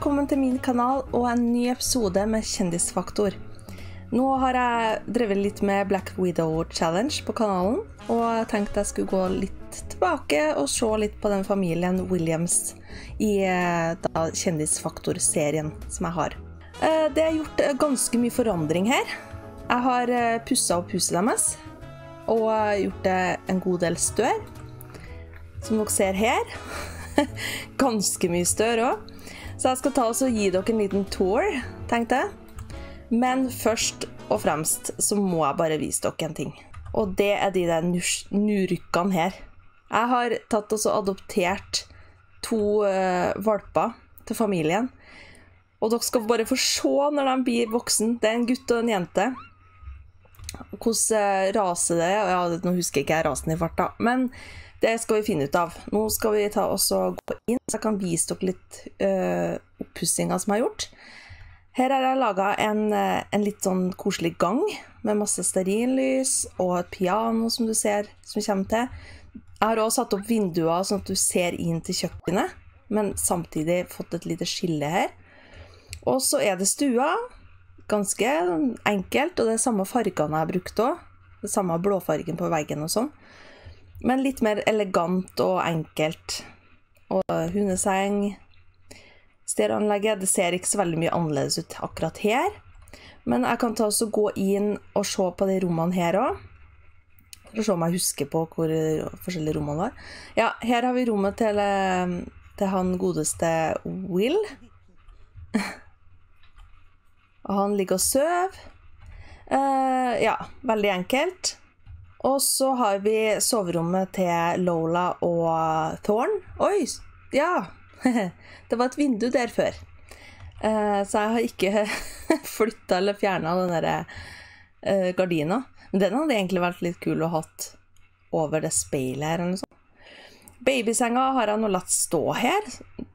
velkommen til min kanal og en ny episode med Kjendisfaktor. Nå har jeg drevet litt med Black Widow Challenge på kanalen, og tenkte jeg skulle gå litt tilbake og se litt på den familien Williams i eh, da, Kjendisfaktor-serien som jeg har. Eh, Det er gjort eh, ganske mye forandring her. Jeg har pussa opp huset deres og gjort det en god del større, som dere ser her. Ganske mye større òg. Så jeg skal ta og gi dere en liten tour, tenkte jeg. Men først og fremst så må jeg bare vise dere en ting. Og det er de der nurkene her. Jeg har tatt og adoptert to eh, valper til familien. Og dere skal bare få se når de blir voksen. Det er en gutt og en jente. Hvordan eh, rase det er, ja, nå husker jeg ikke rasen i farta, men det skal vi finne ut av. Nå skal vi ta oss og gå inn, så jeg kan vise dere litt uh, oppussinga som jeg har gjort. Her har jeg laga en, eh, en litt sånn koselig gang med masse stearinlys og et piano som du ser som kommer til. Jeg har også satt opp vinduer sånn at du ser inn til kjøkkenet, men samtidig fått et lite skille her. Og så er det stua. Ganske enkelt, og det er samme fargene jeg har brukt òg. Samme blåfargen på veggen og sånn. Men litt mer elegant og enkelt. Og hundeseng. Stereoanlegget. Det ser ikke så veldig mye annerledes ut akkurat her. Men jeg kan ta også gå inn og se på de rommene her òg. For å se om jeg husker på hvor forskjellige rommene var. Ja, her har vi rommet til, eh, til han godeste Will. Og han ligger og sover. Uh, ja, veldig enkelt. Og så har vi soverommet til Lola og Thorn. Oi! Ja! Det var et vindu der før. Uh, så jeg har ikke flytta eller fjerna den derre uh, gardina. Men den hadde egentlig vært litt kul å hatt over det speilet her, eller noe sånt. Babysenga har jeg nå latt stå her.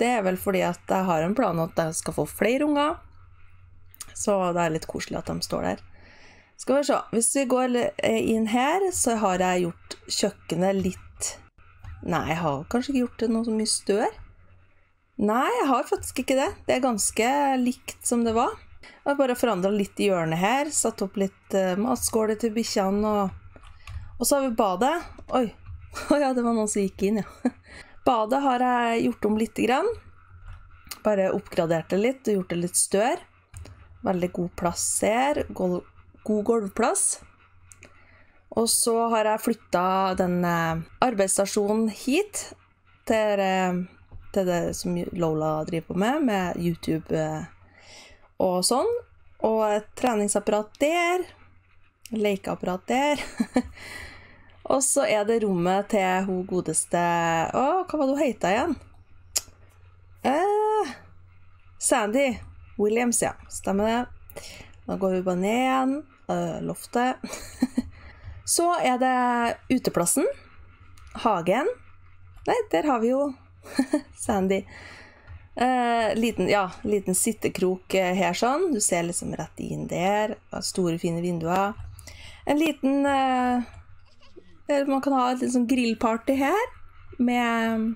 Det er vel fordi at jeg har en plan at jeg skal få flere unger. Så det er litt koselig at de står der. Skal vi se. Hvis vi går inn her, så har jeg gjort kjøkkenet litt Nei, jeg har kanskje ikke gjort det noe så mye større. Nei, jeg har faktisk ikke det. Det er ganske likt som det var. Jeg har bare forandra litt i hjørnet her. Satt opp litt uh, matskåler til bikkjene. Og... og så har vi badet. Oi. Ja, det var noen som gikk inn, ja. Badet har jeg gjort om lite grann. Bare oppgradert det litt og gjort det litt større. Veldig god plass her. God gulvplass. Og så har jeg flytta den eh, arbeidsstasjonen hit, til, eh, til, det som Lola driver på med, med YouTube eh, og sånn. Og et treningsapparat der. Lekeapparat der. og så er det rommet til hun godeste Å, hva var det hun heita igjen? Eh, Sandy Williams, ja. Stemmer det. Da går vi bare ned igjen. Loftet. Så er det uteplassen. Hagen. Nei, der har vi jo Sandy. Eh, liten, ja, liten sittekrok her sånn. Du ser liksom rett inn der. Store, fine vinduer. En liten eh, Man kan ha et litt sånn grillparty her. Med,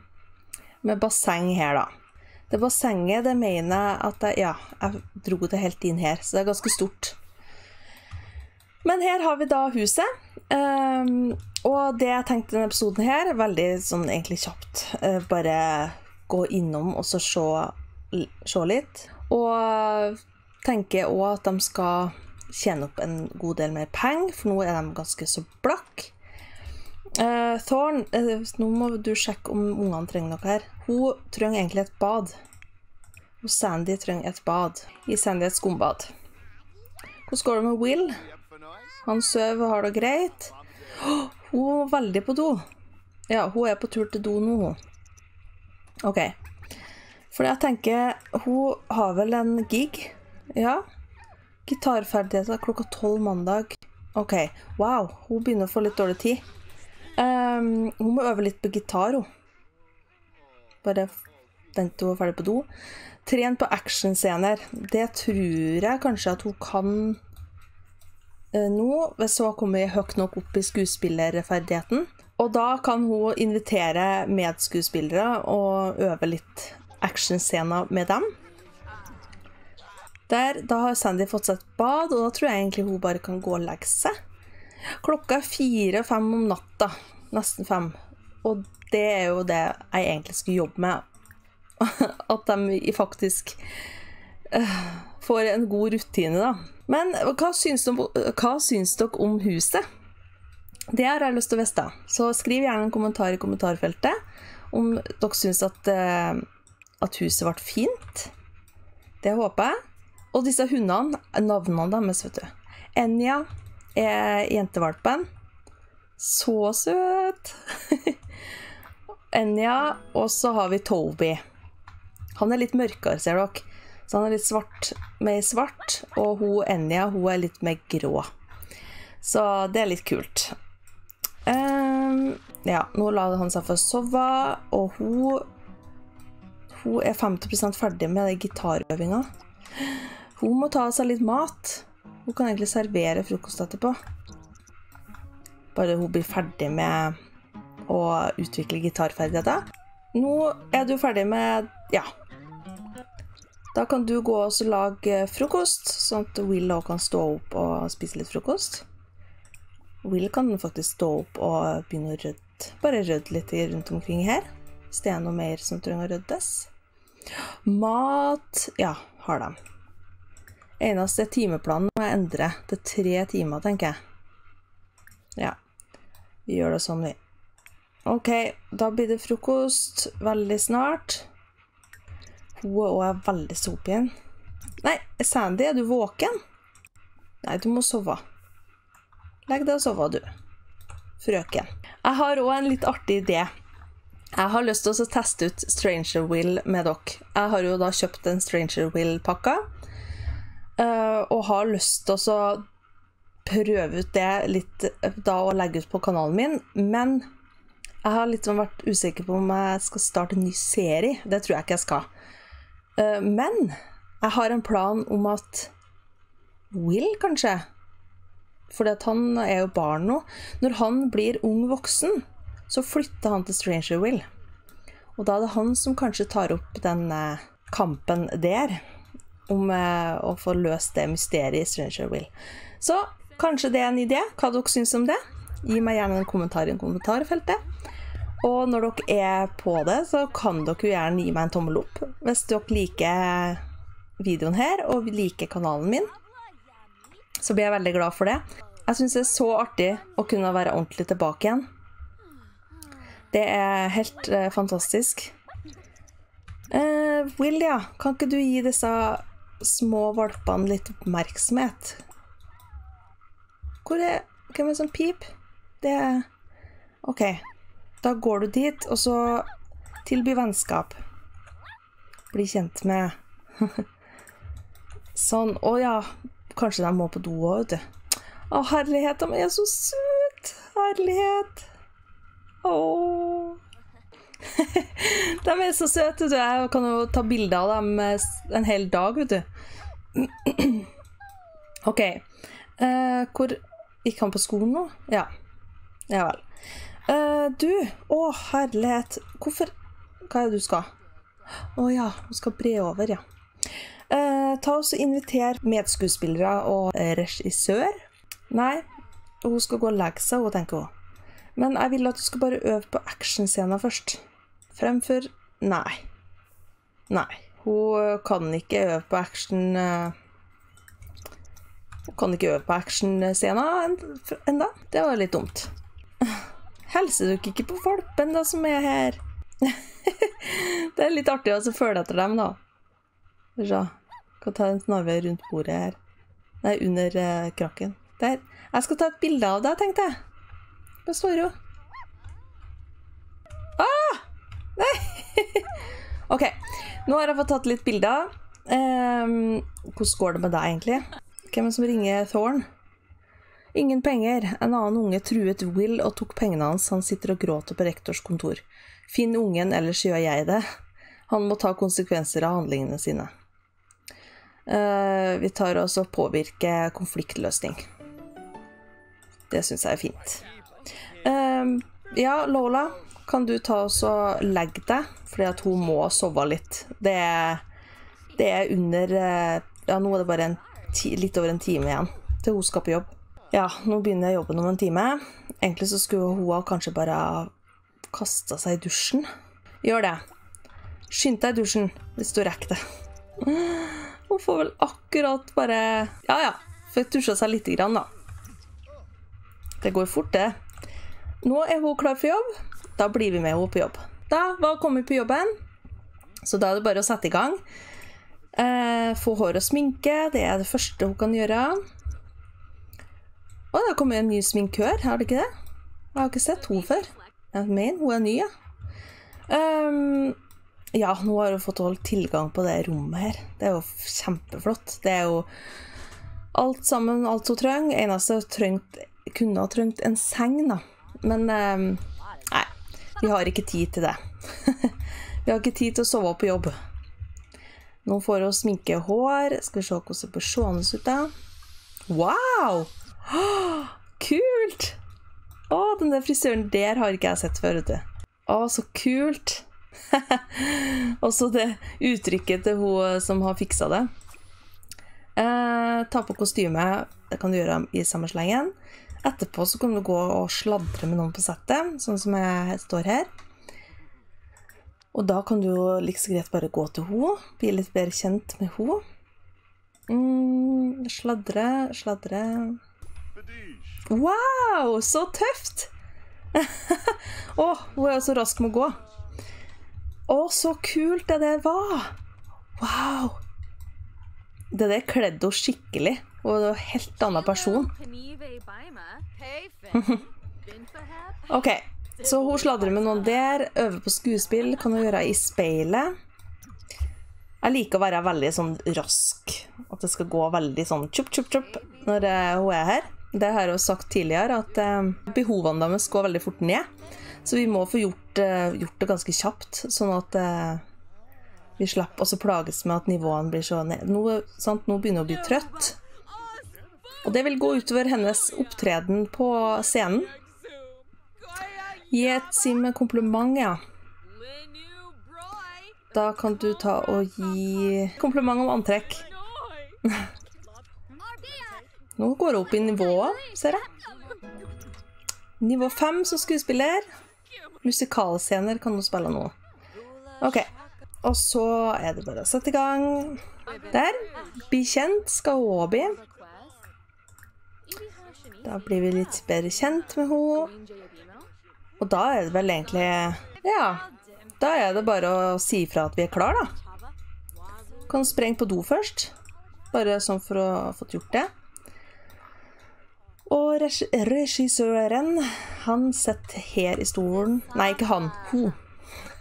med basseng her, da. Det bassenget, det mener jeg at jeg, Ja, jeg dro det helt inn her, så det er ganske stort. Men her har vi da huset. Um, og det jeg tenkte denne episoden her, veldig sånn egentlig kjapt. Uh, bare gå innom og så se, se litt. Og tenker òg at de skal tjene opp en god del mer penger, for nå er de ganske så blakke. Uh, Thorn, uh, nå må du sjekke om ungene trenger noe her. Hun trenger egentlig et bad. Og Sandy trenger et bad. Gi Sandy et skumbad. Hvordan går det med Will? Han sover og har det greit. Oh, hun er veldig på do. Ja, hun er på tur til do nå. OK. For jeg tenker Hun har vel en gig? Ja. Gitarferdigheter klokka tolv mandag. OK. Wow. Hun begynner å få litt dårlig tid. Um, hun må øve litt på gitar, hun. Bare vent til hun er ferdig på do. Tren på actionscener. Det tror jeg kanskje at hun kan uh, nå, hvis hun har kommet høyt nok opp i skuespillerferdigheten. Og da kan hun invitere medskuespillere og øve litt actionscener med dem. Der, Da har Sandy fått seg et bad, og da tror jeg egentlig hun bare kan gå og legge seg. Klokka er fire-fem om natta. Nesten fem. Og det er jo det jeg egentlig skulle jobbe med. At de faktisk uh, får en god rutine, da. Men hva syns, de, hva syns dere om huset? Det har jeg lyst til å vite. Så skriv gjerne en kommentar i kommentarfeltet om dere syns at, uh, at huset ble fint. Det håper jeg. Og disse hundene, navnene deres, vet du. Enja er jentevalpen. Så søt! Enja, og så har vi Toby. Han er litt mørkere, ser dere. Så han er litt svart, mer svart, og hun Enja hun er litt mer grå. Så det er litt kult. Um, ja, nå la han seg for å sove, og hun Hun er 50% ferdig med gitarøvinga. Hun må ta seg litt mat. Hun kan egentlig servere frokost etterpå. Bare hun blir ferdig med å utvikle gitarferdigheter. Nå er du ferdig med Ja. Da kan du gå og lage frokost, sånn at Will òg kan stå opp og spise litt frokost. Will kan faktisk stå opp og begynne å rydde. Bare rydde litt rundt omkring her. Hvis det er noe mer som trenger å ryddes. Mat Ja, har de. Eneste timeplanen må jeg endre til tre timer, tenker jeg. Ja. Vi gjør det sånn, vi. OK, da blir det frokost veldig snart. Hun er veldig sopien. Nei, Sandy, er du våken? Nei, du må sove. Legg deg og sove, du. Frøken. Jeg har òg en litt artig idé. Jeg har lyst til å teste ut Stranger Will med dere. Jeg har jo da kjøpt en Stranger Will-pakka, eh, og har lyst til å prøve ut det litt da og legge ut på kanalen min. Men jeg har litt sånn vært usikker på om jeg skal starte en ny serie. Det tror jeg ikke jeg skal. Eh, men jeg har en plan om at Will, kanskje For han er jo barn nå. Når han blir ung voksen, så flytter han til Stranger Will. Og da er det han som kanskje tar opp den eh, kampen der. Om eh, å få løst det mysteriet i Stranger Will. Så kanskje det er en idé. Hva dere syns om det? Gi meg gjerne en kommentar i en kommentarfeltet. Og når dere er på det, så kan dere gjerne gi meg en tommel opp hvis dere liker videoen her og liker kanalen min. Så blir jeg veldig glad for det. Jeg syns det er så artig å kunne være ordentlig tilbake igjen. Det er helt eh, fantastisk. Eh, Will, ja, kan ikke du gi disse små valpene litt oppmerksomhet? Hvor er Hvem er det som piper? Det er OK. Da går du dit, og så tilby vennskap. Bli kjent med Sånn. Å ja, kanskje de må på do òg, vet du. Å, herlighet, de er så søte! Herlighet. Å. de er så søte, du. Jeg kan jo ta bilde av dem en hel dag, vet du. OK. Uh, hvor Gikk han på skolen nå? Ja. Ja vel. Uh, du, å herlighet, hvorfor Hva er det du skal? Å oh, ja, hun skal bre over, ja. Uh, ta oss og Inviter medskuespillere og regissør. Nei, hun skal gå og legge seg, hun tenker hun. Men jeg vil at du skal bare øve på actionscener først. Fremfor Nei. Nei. Hun kan ikke øve på action Hun kan ikke øve på actionscena enda. Det var litt dumt. Hilser dere ikke på da, som er her? det er litt artig å følge etter dem, da. Se. Kan ta en snarvei rundt bordet her. Nei, under eh, krakken. Der. Jeg skal ta et bilde av deg, tenkte jeg. Hva står jo? Ah! Nei! OK. Nå har jeg fått tatt litt bilder. Um, hvordan går det med deg, egentlig? Hvem er det som ringer Thorn? Ingen penger. En annen unge truet Will og tok pengene hans. Han sitter og gråter på rektors kontor. Finn ungen, ellers gjør jeg det. Han må ta konsekvenser av handlingene sine. Uh, vi tar også påvirke konfliktløsning. Det syns jeg er fint. Uh, ja, Lola, kan du ta og legge deg? Fordi at hun må sove litt. Det er, det er under uh, Ja, nå er det bare ti, litt over en time igjen til hun skal på jobb. Ja, nå begynner jeg jobben om en time. Egentlig så skulle hun kanskje bare kasta seg i dusjen. Gjør det. Skynd deg i dusjen hvis du rekker det. Hun får vel akkurat bare Ja, ja. Fikk dusja seg lite grann, da. Det går fort, det. Nå er hun klar for jobb. Da blir vi med henne på jobb. Da var kommet på jobben, så da er det bare å sette i gang. Eh, få hår og sminke, det er det første hun kan gjøre. Og det har kommet en ny sminkør, har det ikke det? Jeg har ikke sett henne før. Jeg mener hun er ny, ja. Um, ja, nå har hun fått holdt tilgang på det rommet her. Det er jo kjempeflott. Det er jo alt sammen, alt hun trenger. Eneste hun kunne ha trengt en seng, da. Men um, vi har ikke tid til det. vi har ikke tid til å sove på jobb. Nå får hun sminke hår. Skal vi se hvordan det bør seende ut, da. Wow! Kult! Å, den der frisøren der har ikke jeg sett før, vet du. Å, så kult! Og så det uttrykket til hun som har fiksa det. Eh, ta på kostyme, det kan du gjøre i samme slengen. Etterpå så kan du gå og sladre med noen på settet, sånn som jeg står her. Og da kan du like så greit bare gå til henne, bli litt bedre kjent med henne. Mm, sladre, sladre Wow, så tøft! Å, oh, hun er så rask med å gå. Å, så kult det der var! Wow! Det der kledde henne skikkelig. Er en helt annen person. OK, så hun sladrer med noen der. Øver på skuespill. Kan hun gjøre i speilet. Jeg liker å være veldig sånn rask. At det skal gå veldig sånn tjup, tjup, tjup når hun er her. Det har jeg jo sagt tidligere, at eh, behovene deres går veldig fort ned. Så vi må få gjort, eh, gjort det ganske kjapt, sånn at eh, vi slipper å plages med at nivåene blir så ned. Nå, sant? Nå begynner hun å bli trøtt. Og det vil gå utover hennes opptreden på scenen. Gi et Sim kompliment, ja. Da kan du ta og gi kompliment om antrekk. Nå går det opp i nivået, ser jeg. Nivå fem som skuespiller. Musikalscener kan du spille nå. OK. Og så er det bare å sette i gang. Der. Bli kjent skal hun òg bli. Da blir vi litt bedre kjent med henne. Og da er det vel egentlig Ja. Da er det bare å si ifra at vi er klar, da. Kan sprenge på do først. Bare sånn for å ha fått gjort det. Og regissøren, han sitter her i stolen Nei, ikke han. Hun.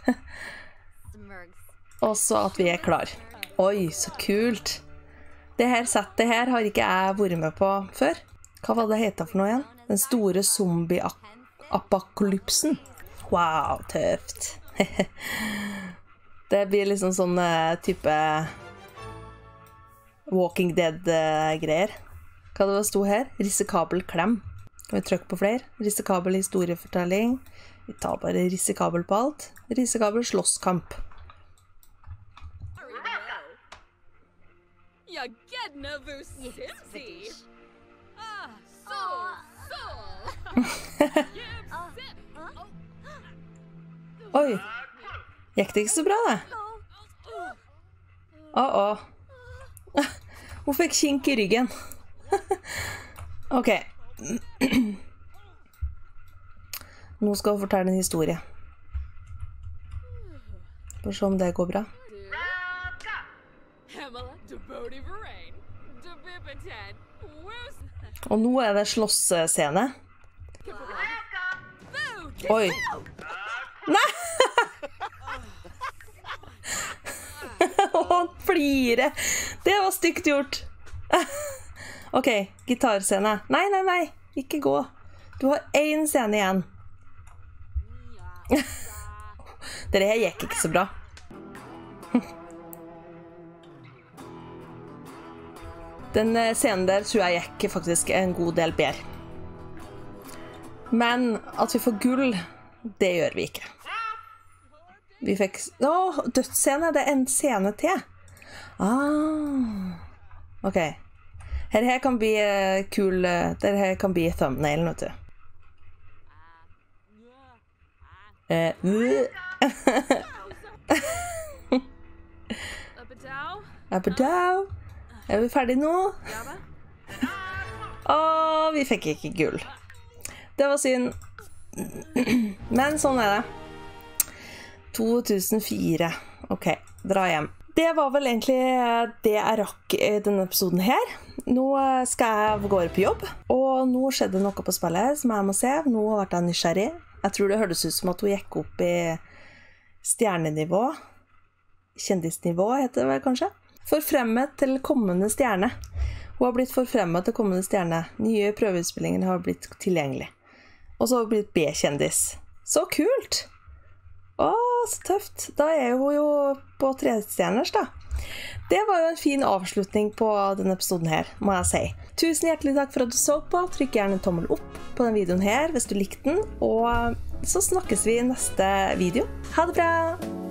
Og så at vi er klar. Oi, så kult. Det her settet her har ikke jeg vært med på før. Hva var det heta for noe igjen? Den store zombie-apokalypsen. Wow, tøft. det blir liksom sånn eh, type Walking Dead-greier. Eh, hva det sto her? Risikabel klem. Kan vi trykke på flere? Risikabel historiefortelling. Vi tar bare risikabel på alt. Risikabel slåsskamp. Oi. Gikk det ikke så bra, det? Å-å. Hun fikk kink i ryggen. OK. Nå skal hun fortelle en historie. Får se om det går bra. Og nå er det slåssscene. Oi. Nei! Han flirer. Det var stygt gjort. OK, gitarscene. Nei, nei, nei, ikke gå. Du har én scene igjen. Dere her gikk ikke så bra. Den eh, scenen der tror jeg gikk faktisk en god del bedre. Men at vi får gull, det gjør vi ikke. Vi fikk Å, dødsscene! Det er en scene til. Ah. OK. Dette her kan bli eh, kul eh, Det her kan bli thumbnail, vet du. Eh, uh. Abadow. Er vi ferdige nå? Å, vi fikk ikke gull. Det var synd. Men sånn er det. 2004. OK, dra hjem. Det var vel egentlig det jeg rakk i denne episoden her. Nå skal jeg av gårde på jobb, og nå skjedde noe på spillet som jeg må se. Nå ble jeg nysgjerrig. Jeg tror det hørtes ut som at hun gikk opp i stjernenivå. Kjendisnivå, heter det vel kanskje? Forfremmet til kommende stjerne. Hun har blitt forfremmet til kommende stjerne. Nye prøveinnspillinger har blitt tilgjengelig. Og så har hun blitt B-kjendis. Så kult! Å, så tøft. Da er hun jo på trestjerners, da. Det var jo en fin avslutning på denne episoden her, må jeg si. Tusen hjertelig takk for at du så på. Trykk gjerne en tommel opp på denne videoen her hvis du likte den. Og så snakkes vi i neste video. Ha det bra!